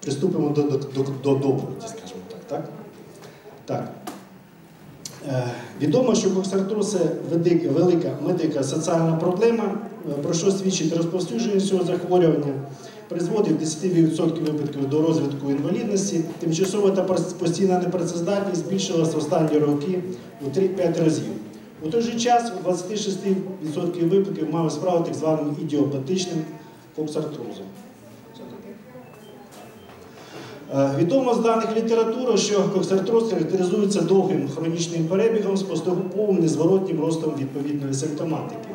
Приступимо до, до, до, до доповіді, скажімо так. Так? так. Е, відомо, що коксартроз це велика медика соціальна проблема, е, про що свідчить розповсюдження цього захворювання, призводить в 10% випадків до розвитку інвалідності, тимчасова та постійна непрацездатність збільшилася останні роки у 3-5 разів. У той же час у 26% випадків мали справу так званим ідіопатичним коксартрозом. Е, Відомо з даних літератури, що коксартроз характеризується довгим хронічним перебігом з поступовим незворотнім ростом відповідної симптоматики.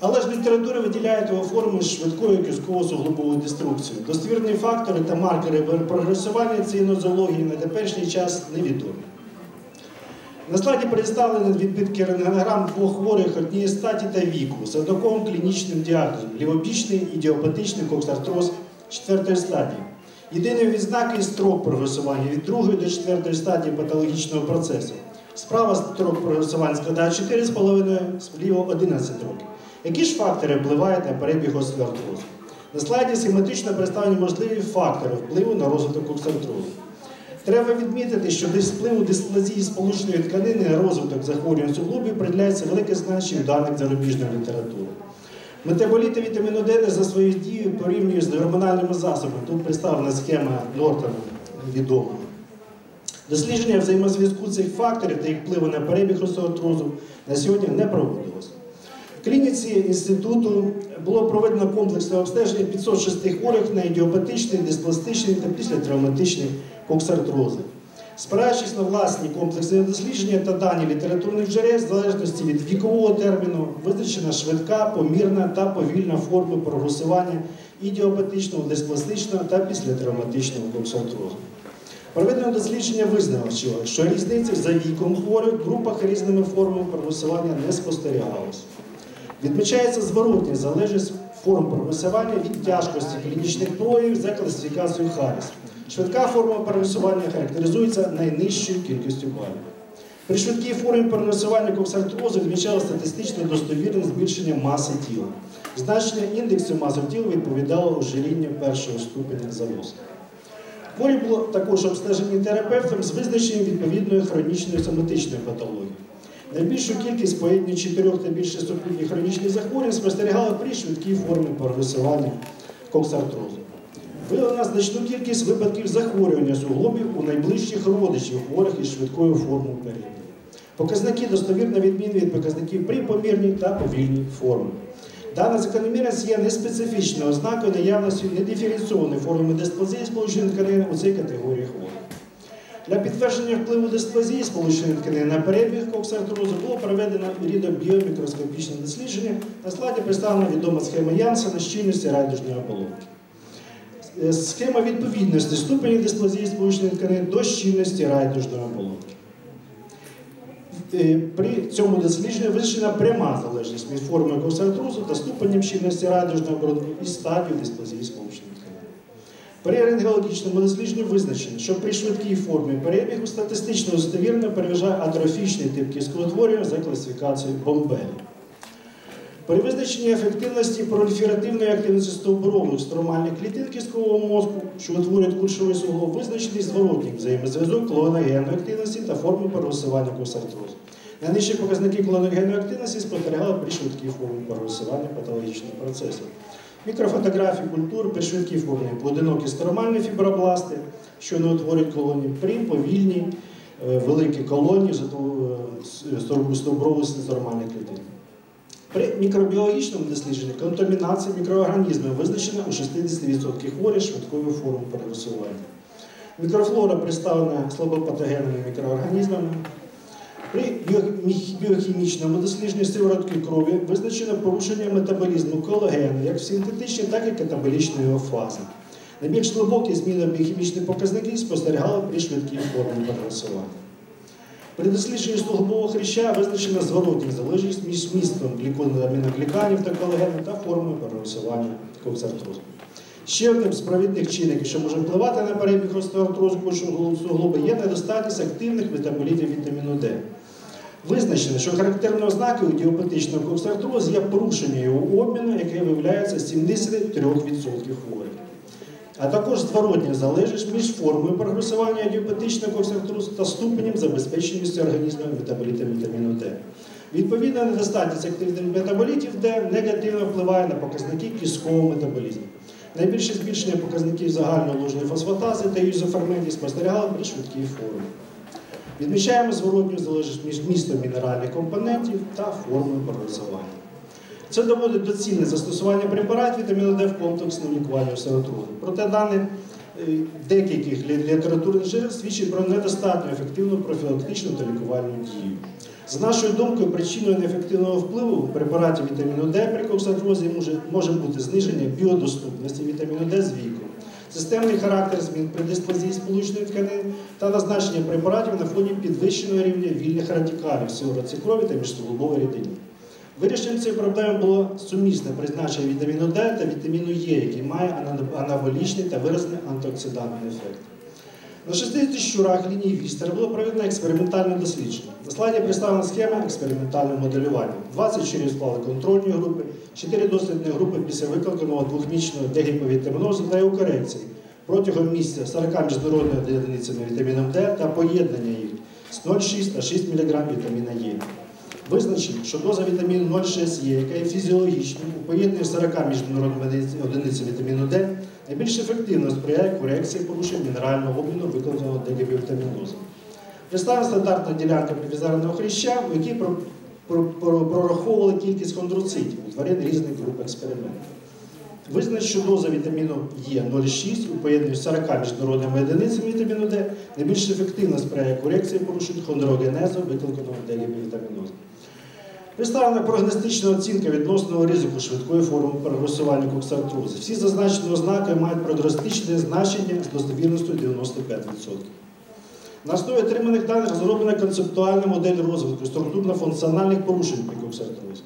Але ж література виділяє його форми швидкої кістково-суглобової деструкції. Достовірні фактори та маркери прогресування цієї нозології на теперішній час невідомі. На слайді представлені відбитки рентгенограм двох хворих однієї статі та віку з однаковим клінічним діагнозом лівобічний ідіопатичний коксартроз 4 стадії. Єдиною відзнакою строк прогресування від другої до четвертої стадії патологічного процесу. Справа строк прогресування складає 4,5, зліва 11 років. Які ж фактори впливають на перебіг остеоартрозу? На слайді схематично представлені можливі фактори впливу на розвиток коксартрозу. Треба відмітити, що десь впливу дисплазії сполучної тканини розвиток захворювань суглобів приділяється велике значення даних зарубіжної літератури. Метаболіти вітаміну Д за своєю дією порівнюють з гормональними засобами. Тут представлена схема Нортона відома. Дослідження взаємозв'язку цих факторів та їх впливу на перебіг остеоартрозу на сьогодні не проводилось. Клініці інституту було проведено комплексне обстеження 506 хворих на ідіопатичний, диспластичний та післятравматичний коксартрози. Спираючись на власні комплексні дослідження та дані літературних джерел, в залежності від вікового терміну, визначена швидка, помірна та повільна форми прогресування ідіопатичного, диспластичного та післятравматичного коксартрозу. Проведено дослідження визнало, що, різниці за віком хворих в групах різними формами прогресування не спостерігалось. Відмічається зворотня залежність форм прогресування від тяжкості клінічних проявів за класифікацією Харріс. Швидка форма прогресування характеризується найнижчою кількістю балів. При швидкій формі прогресування коксартрозу відмічало статистично достовірне збільшення маси тіла. Значення індексу маси тіла відповідало ожирінню першого ступеня заносу. Хворі було також обстежені терапевтом з визначенням відповідної хронічної соматичної патології. Найбільшу кількість поєднання чотирьох та більше супутніх хронічних захворювань спостерігали при швидкій формі прогресування коксартрозу. Виявлена значну кількість випадків захворювання суглобів у найближчих родичів хворих із швидкою формою перебігу. Показники достовірно відмінні від показників при помірній та повільній формі. Дана закономірність є неспецифічною ознакою наявності недиференційованої форми дисплазії сполученої тканини у цій категорії хворих. Для підтвердження впливу дисплазії сполученої тканини на перебіг коксартрозу було проведено рідобіомікроскопічне дослідження. На слайді представлена відома схема Янсена щільності райдужної оболонки. Е, Схема відповідності ступені дисплазії сполученої тканини до щільності райдужної оболонки. Е, При цьому дослідженні визначена пряма залежність між формою коксартрозу та ступенем щільності радіожної оболонки і стадією дисплазії сполученої. При рентгенологічному дослідженні визначено, що при швидкій формі перебігу статистично достовірно переважає атрофічний тип кісткоутворення за класифікацією Бомбелі. При визначенні ефективності проліферативної активності стовбурових стромальних клітин кісткового мозку, що утворюють кульшовий суглоб, визначений зворотній взаємозв'язок клоногенної активності та форми прогресування коксартрозу. Найнижчі показники клоногенної активності спостерігали при швидкій формі прогресування патологічних процесів. Мікрофотографії культур при швидкій формі поодинокі стромальні фібробласти, що не утворюють колонії, при повільній е, великій колонії стовбурових стромальних клітин. При мікробіологічному дослідженні контамінація мікроорганізмів визначена у 60% хворих швидкою формою прогресування. Мікрофлора представлена слабопатогенними мікроорганізмами. При біохімічному дослідженні сиворотки крові визначено порушення метаболізму колагену як в синтетичній, так і катаболічної його фази. Найбільш глибокі зміни біохімічних показників спостерігали при швидкій формі прогресування. При дослідженні столбового хряща визначена зворотня залежність між містом гліконаміногліканів та колагену та формою прогресування коксартрозу. Ще одним з провідних чинників, що може впливати на перебіг остеоартрозу кожного суглоба, є недостатність активних метаболітів вітаміну Д. Визначено, що характерною ознакою діопатичного коксартрозу є порушення його обміну, яке виявляється 73% хворих. А також зворотня залежність між формою прогресування діопатичного коксартрозу та ступенем забезпеченості організму метаболітом вітаміну Д. Відповідна недостатність активних метаболітів Д негативно впливає на показники кісткового метаболізму. Найбільше збільшення показників загальної ложної фосфатази та юзоферментів спостерігали при швидкій формі. Відмічаємо зворотню залежність між містом мінеральних компонентів та формою прогресування. Це доводить до цінне застосування препаратів вітаміну Д в комплексному лікуванні осеротрозу. Проте дані е, декількох літературних джерел свідчать про недостатньо ефективну профілактичну та лікувальну дію. За нашою думкою, причиною неефективного впливу препаратів вітаміну Д при коксартрозі може, бути зниження біодоступності вітаміну Д з віком, системний характер змін при дисплазії сполучної тканини та назначення препаратів на фоні підвищеного рівня вільних радикалів сиворотці крові та міжсуглобової рідині. Вирішенням цієї проблеми було сумісне призначення вітаміну Д та вітаміну Е, який має анаболічний та виразний антиоксидантний ефект. На 60 щурах лінії Вістера було проведено експериментальне дослідження. На слайді представлена схема експериментального моделювання. 20 щурів склали контрольні групи, 4 дослідні групи після викликаного двохмісячного дегіповітамінозу та його корекції протягом місяця 40 міжнародними одиницями вітаміном Д та поєднання їх з 0,6 та 6 мг вітаміна Е. Визначено, що доза вітаміну 0,6 Е, яка є фізіологічною, у поєднанні 40 міжнародними одиницями вітаміну Д, найбільш ефективно сприяє корекції порушень мінерального обміну викликаного дегіпівітамінозом. Представлена стандартна ділянка привізарного хряща, у якій про- про- про- прораховували кількість хондроцитів у тварин різних груп експерименту. Визначено, що доза вітаміну Е 0,6 у поєднанні з 40 міжнародними одиницями вітаміну Д найбільш ефективно сприяє корекції порушень хондрогенезу, викликаного дегіпівітамінозом. Представлена прогностична оцінка відносного ризику швидкої форми прогресування коксартрозу. Всі зазначені ознаки мають прогностичне значення з достовірністю 95%. На основі отриманих даних розроблена концептуальна модель розвитку структурно-функціональних порушень при коксартрозі.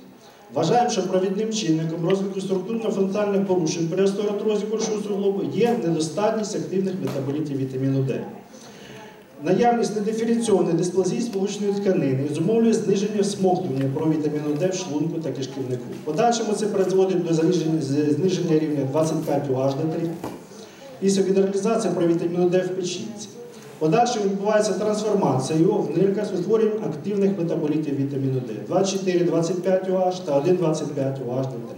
Вважаємо, що провідним чинником розвитку структурно-функціональних порушень при остеоартрозі куршового суглобу є недостатність активних метаболітів вітаміну Д. Наявність недиференційованої дисплазії сполучної тканини зумовлює зниження всмоктування провітаміну Д в шлунку та кишківнику. Подальшому це призводить до зниження- рівня 25 UHD3 після гідролізації провітаміну Д в печінці. В Подальшому відбувається трансформація його в нирках з утворенням активних метаболітів вітаміну Д 24-25 UH та 1,25 UHD3.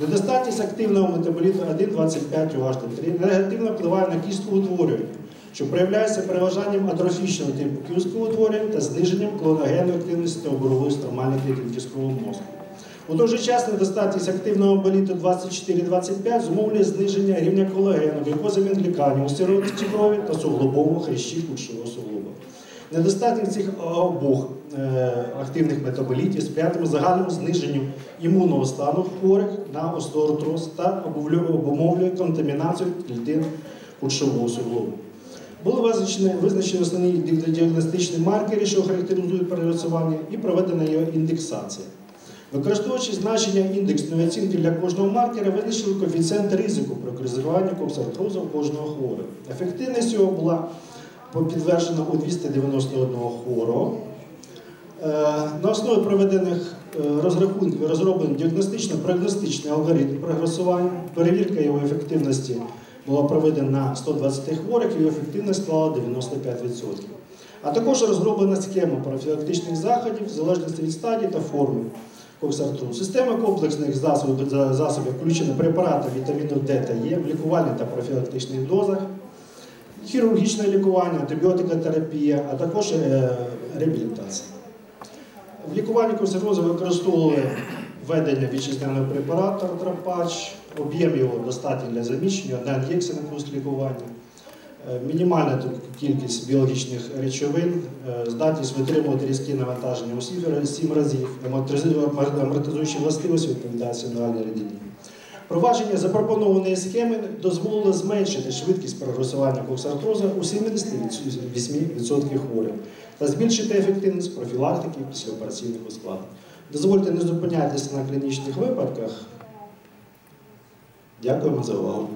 Недостатність активного метаболіту 1,25 UHD3 негативно впливає на кістковутворювання, що проявляється переважанням атрофічного типу кістковутворення та зниженням клоногенної активності та оборової клітин кісткового мозку. У той же час недостатність активного боліту 24-25 зумовлює зниження рівня колагену, глюкозамін гліканів у сироватці крові та суглобового хрящі кульшового суглоба. Недостатність цих обох е, активних метаболітів сприятиме загальному зниженню імунного стану хворих на остеоартроз та обумовлює контамінацію клітин кульшового суглобу. Були визначені, визначені основні діагностичні маркери, що характеризують прогресування, і проведена його індексація. Використовуючи значення індексної оцінки для кожного маркера, визначили коефіцієнт ризику прогресування коксартрозу у кожного хворого. Ефективність його була підтверджена у 291 хворого. Е, На основі проведених е, розрахунків розроблений діагностично-прогностичний алгоритм прогресування. Перевірка його ефективності була проведена на 120 хворих, і ефективність склала 95%. А також розроблена схема профілактичних заходів в залежності від стадії та форми коксартрозу. Система комплексних засобів, засобів включена препарати вітаміну Д та Е в лікувальних та профілактичних дозах, хірургічне лікування, антибіотикотерапія, а також е, реабілітація. В лікуванні коксартрозу використовували введення вітчизняного препарату Трапач, об'єм його достатній для заміщення, одна ін'єкція на курс лікування. Е, Мінімальна кількість біологічних речовин, е, здатність витримувати різкі навантаження у 7 разів, амортизуючі властивості відповідають сигнальній рідині. Провадження запропонованої схеми дозволило зменшити швидкість прогресування коксартрозу у 78% хворих та збільшити ефективність профілактики післяопераційних ускладнень. Дозвольте не зупинятися на клінічних випадках. Дякуємо за увагу.